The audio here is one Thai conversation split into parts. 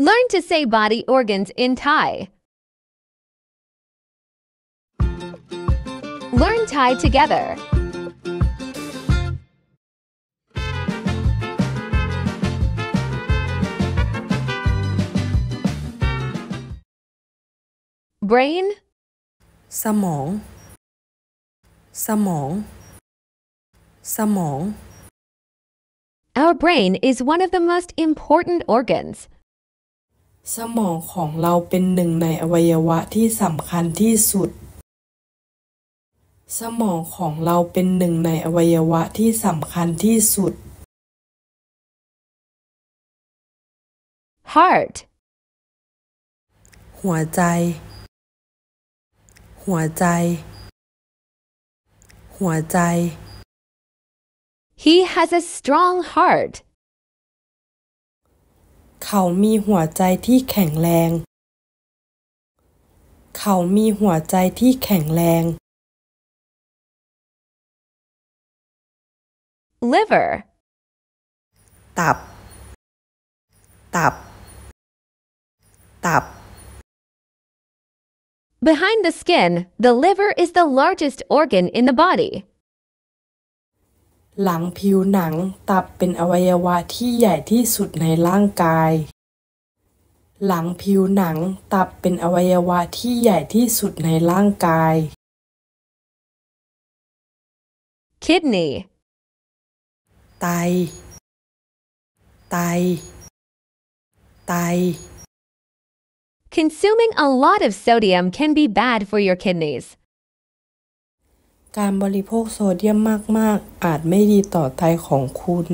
Learn to say body organs in Thai. Learn Thai together. Brain, สมอง สมอง สมอง Our brain is one of the most important organs. สมองของเราเป็นหนึ่งในอวัยวะที่สำคัญที่สุด สมองของเราเป็นหนึ่งในอวัยวะที่สำคัญที่สุด Heart, หัวใจ หัวใจ หัวใจ he has a strong heart. เขามีหัวใจที่แข็งแรง เขามีหัวใจที่แข็งแรง Liver, ตับ ตับ ตับ behind the skin, the liver is the largest organ in the body. หลังผิวหนังตับเป็นอวัยวะที่ใหญ่ที่สุดในร่างกาย หลังผิวหนังตับเป็นอวัยวะที่ใหญ่ที่สุดในร่างกาย Kidney, ไต ไต ไต consuming a lot of sodium can be bad for your kidneys. การบริโภคโซเดียมมาก ๆ อาจไม่ดีต่อไตของคุณ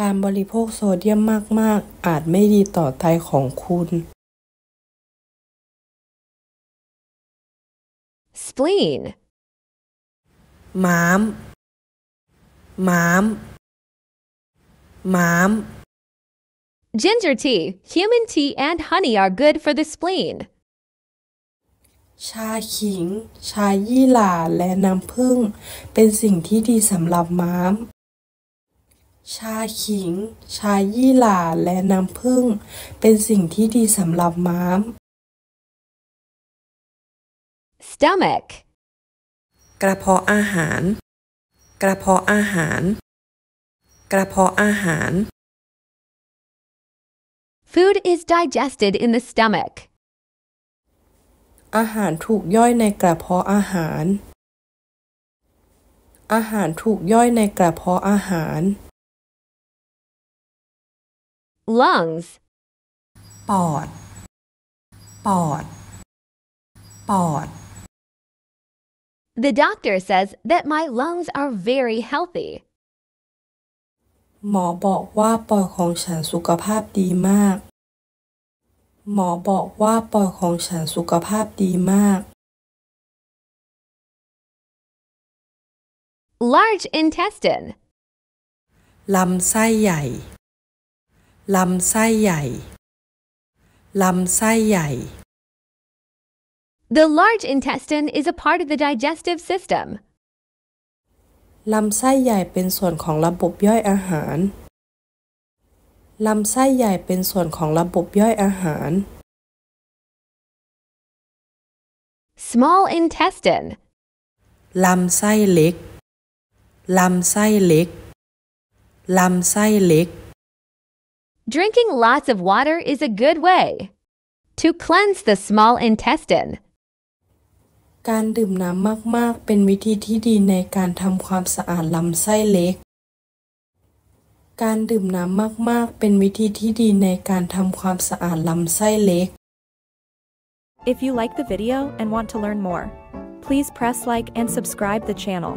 การบริโภคโซเดียมมาก ๆ อาจไม่ดีต่อไตของคุณ Spleen, ม้าม ม้าม ม้าม ginger tea, human tea, and honey are good for the spleen. ชาขิง ชายี่หร่าและน้ำผึ้งเป็นสิ่งที่ดีสำหรับม้าม ชาขิง ชายี่หร่าและน้ำผึ้งเป็นสิ่งที่ดีสำหรับม้าม Stomach, กระเพาะอาหาร กระเพาะอาหาร กระเพาะอาหาร food is digested in the stomach. อาหารถูกย่อยในกระเพาะอาหาร อาหารถูกย่อยในกระเพาะอาหาร Lungs, ปอด ปอด ปอด the doctor says that my lungs are very healthy. หมอบอกว่าปอดของฉันสุขภาพดีมาก หมอบอกว่าปอดของฉันสุขภาพดีมาก Large intestine, ลำไส้ใหญ่ ลำไส้ใหญ่ ลำไส้ใหญ่ the large intestine is a part of the digestive system. ลำไส้ใหญ่เป็นส่วนของระบบย่อยอาหาร ลำไส้ใหญ่เป็นส่วนของระบบย่อยอาหาร Small intestine, ลำไส้เล็ก ลำไส้เล็ก ลำไส้เล็ก drinking lots of water is a good way to cleanse the small intestine. การดื่มน้ำมาก ๆ เป็นวิธีที่ดีในการทำความสะอาดลำไส้เล็ก การดื่มน้ำมาก ๆ เป็นวิธีที่ดีในการทำความสะอาดลำไส้เล็ก If you like the video and want to learn more, please press like and subscribe the channel.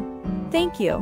Thank you.